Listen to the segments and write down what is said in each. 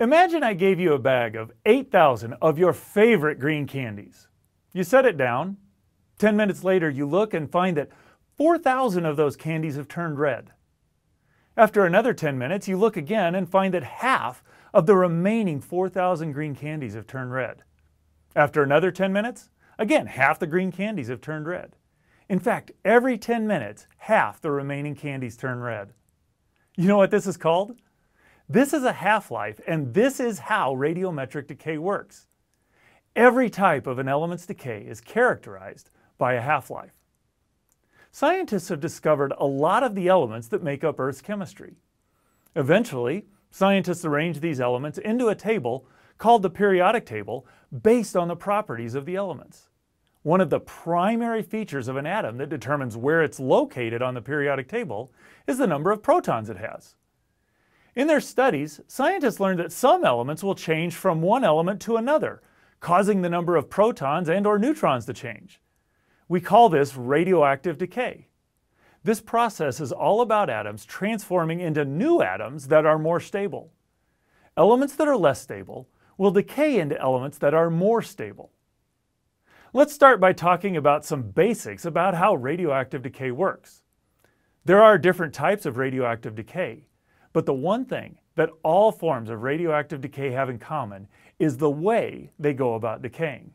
Imagine I gave you a bag of 8,000 of your favorite green candies. You set it down. 10 minutes later, you look and find that 4,000 of those candies have turned red. After another 10 minutes, you look again and find that half of the remaining 4,000 green candies have turned red. After another 10 minutes, again, half the green candies have turned red. In fact, every 10 minutes, half the remaining candies turn red. You know what this is called? This is a half-life, and this is how radiometric decay works. Every type of an element's decay is characterized by a half-life. Scientists have discovered a lot of the elements that make up Earth's chemistry. Eventually, scientists arranged these elements into a table called the periodic table based on the properties of the elements. One of the primary features of an atom that determines where it's located on the periodic table is the number of protons it has. In their studies, scientists learned that some elements will change from one element to another, causing the number of protons and or neutrons to change. We call this radioactive decay. This process is all about atoms transforming into new atoms that are more stable. Elements that are less stable will decay into elements that are more stable. Let's start by talking about some basics about how radioactive decay works. There are different types of radioactive decay, but the one thing that all forms of radioactive decay have in common is the way they go about decaying.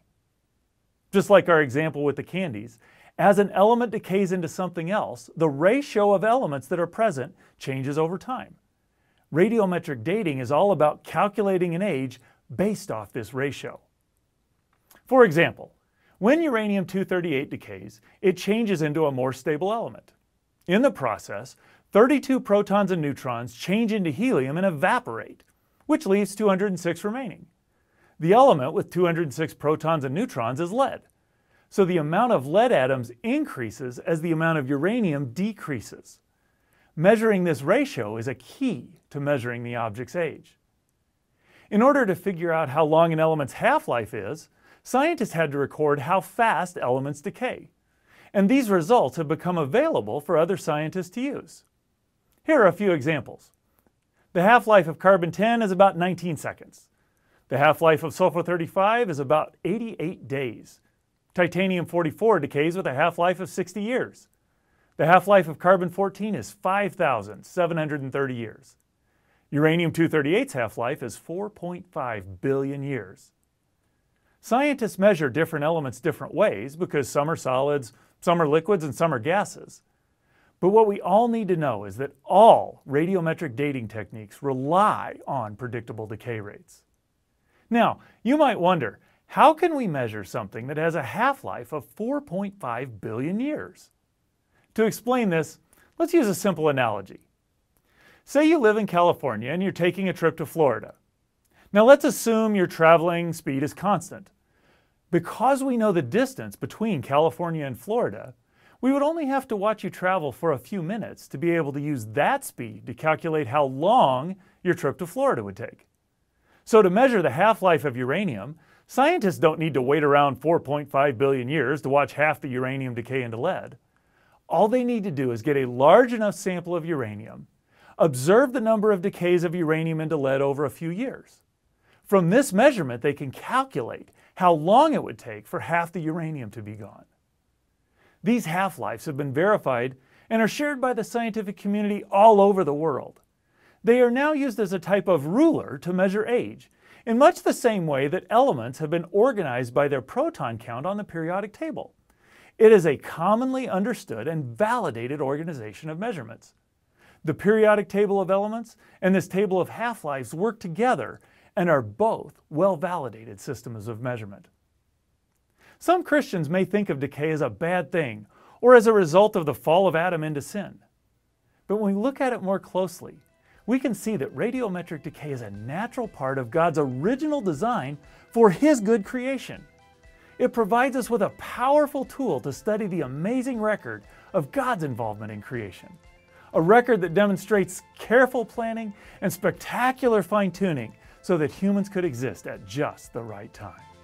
Just like our example with the candies, as an element decays into something else, the ratio of elements that are present changes over time. Radiometric dating is all about calculating an age based off this ratio. For example, when uranium-238 decays, it changes into a more stable element. In the process, 32 protons and neutrons change into helium and evaporate, which leaves 206 remaining. The element with 206 protons and neutrons is lead. So the amount of lead atoms increases as the amount of uranium decreases. Measuring this ratio is a key to measuring the object's age. In order to figure out how long an element's half-life is, scientists had to record how fast elements decay. And these results have become available for other scientists to use. Here are a few examples. The half-life of carbon-10 is about 19 seconds. The half-life of sulfur-35 is about 88 days. Titanium-44 decays with a half-life of 60 years. The half-life of carbon-14 is 5,730 years. Uranium-238's half-life is 4.5 billion years. Scientists measure different elements different ways because some are solids, some are liquids, and some are gases. But what we all need to know is that all radiometric dating techniques rely on predictable decay rates. Now, you might wonder, how can we measure something that has a half-life of 4.5 billion years? To explain this, let's use a simple analogy. Say you live in California and you're taking a trip to Florida. Now let's assume your traveling speed is constant. Because we know the distance between California and Florida, we would only have to watch you travel for a few minutes to be able to use that speed to calculate how long your trip to Florida would take. So to measure the half-life of uranium, scientists don't need to wait around 4.5 billion years to watch half the uranium decay into lead. All they need to do is get a large enough sample of uranium, observe the number of decays of uranium into lead over a few years. From this measurement, they can calculate how long it would take for half the uranium to be gone. These half-lives have been verified and are shared by the scientific community all over the world. They are now used as a type of ruler to measure age, in much the same way that elements have been organized by their proton count on the periodic table. It is a commonly understood and validated organization of measurements. The periodic table of elements and this table of half-lives work together and are both well-validated systems of measurement. Some Christians may think of decay as a bad thing or as a result of the fall of Adam into sin. But when we look at it more closely, we can see that radiometric decay is a natural part of God's original design for His good creation. It provides us with a powerful tool to study the amazing record of God's involvement in creation. A record that demonstrates careful planning and spectacular fine tuning so that humans could exist at just the right time.